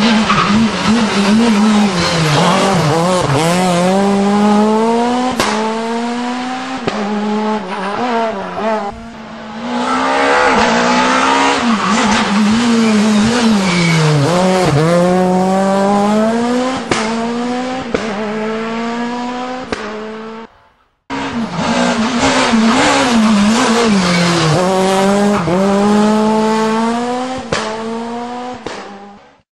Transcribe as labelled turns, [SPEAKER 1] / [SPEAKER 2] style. [SPEAKER 1] I'm